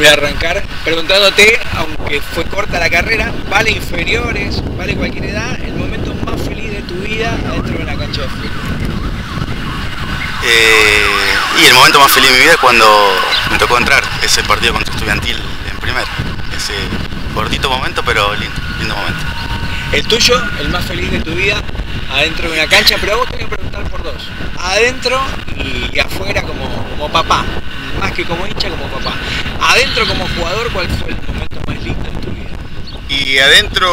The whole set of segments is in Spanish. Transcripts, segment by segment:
Voy a arrancar preguntándote, aunque fue corta la carrera, vale inferiores, vale cualquier edad, el momento más feliz de tu vida adentro de una cancha de fútbol. Eh, y el momento más feliz de mi vida es cuando me tocó entrar, ese partido contra Estudiantil en primera. Ese cortito momento, pero lindo, lindo momento. El tuyo, el más feliz de tu vida adentro de una cancha, pero a vos te voy a preguntar por dos. Adentro y, afuera como, como papá, como hincha, como papá. Adentro como jugador, ¿cuál fue el momento más lindo de tu vida? Y adentro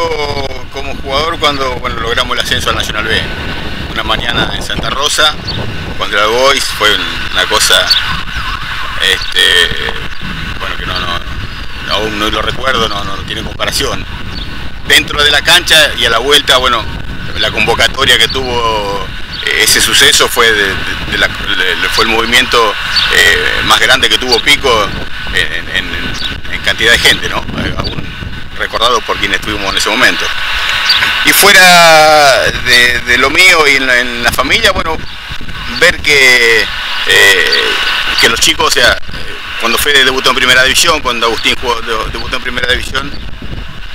como jugador cuando bueno, logramos el ascenso al Nacional B. Una mañana en Santa Rosa, contra el Boys, fue una cosa este, bueno que no, no, aún no lo recuerdo, no, no tiene comparación. Dentro de la cancha y a la vuelta, bueno, la convocatoria que tuvo eh, ese suceso fue, fue el movimiento eh, más grande que tuvo Pico en, cantidad de gente, ¿no? Eh, aún recordado por quienes estuvimos en ese momento. Y fuera de, lo mío y en la, familia, bueno, ver que, que los chicos, o sea, cuando Fede debutó en primera división, cuando Agustín jugó, debutó en primera división,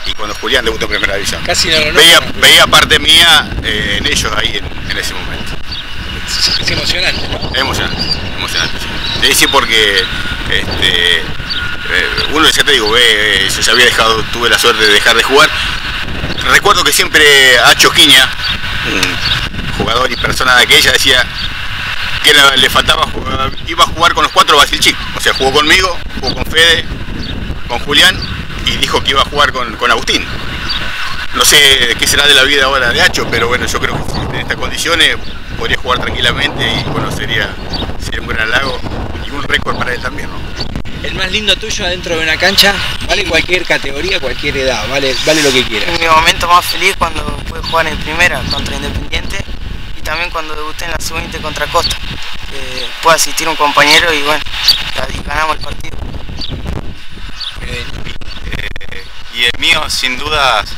y cuando Julián debutó en primera división. Casi veía, parte mía eh, en ellos ahí en, ese momento. Es emocionante, ¿no? Emocionante, emocionante. Porque este, eh, uno ya te digo, ve, yo ya había dejado, tuve la suerte de dejar de jugar. Recuerdo que siempre a Choquiña, jugador y persona de aquella, decía que le faltaba, iba a jugar con los cuatro Basilchik. O sea, jugó conmigo, jugó con Fede, con Julián y dijo que iba a jugar con, Agustín. No sé qué será de la vida ahora de Hacho, pero bueno, yo creo que en estas condiciones podría jugar tranquilamente y bueno, sería, sería un buen halago y un récord para él también. ¿no? El más lindo tuyo adentro de una cancha, vale cualquier categoría, cualquier edad, vale, vale lo que quieras. Mi momento más feliz cuando pude jugar en primera contra Independiente y también cuando debuté en la sub-20 contra Costa. pude asistir un compañero y bueno, ganamos el partido. Y el mío, sin dudas,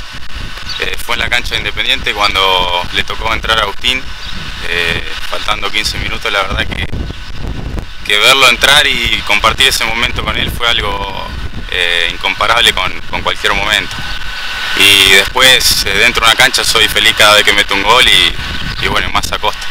eh, fue en la cancha de Independiente cuando le tocó entrar a Agustín, eh, faltando 15 minutos, la verdad que, que verlo entrar y compartir ese momento con él fue algo eh, incomparable con, cualquier momento. Y después, dentro de una cancha, soy feliz cada vez que meto un gol y, y bueno, más a costa.